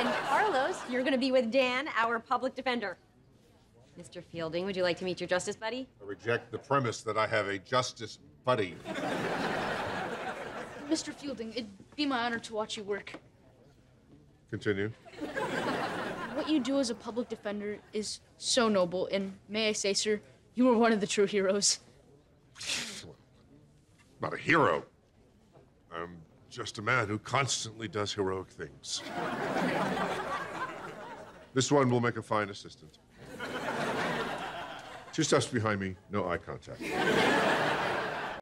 And Carlos, you're going to be with Dan, our public defender. Mr. Fielding, would you like to meet your justice buddy? I reject the premise that I have a justice buddy. Mr. Fielding, it'd be my honor to watch you work. Continue. What you do as a public defender is so noble, and may I say, sir, you are one of the true heroes. Not a hero. Just a man who constantly does heroic things. this one will make a fine assistant. Two steps behind me, no eye contact.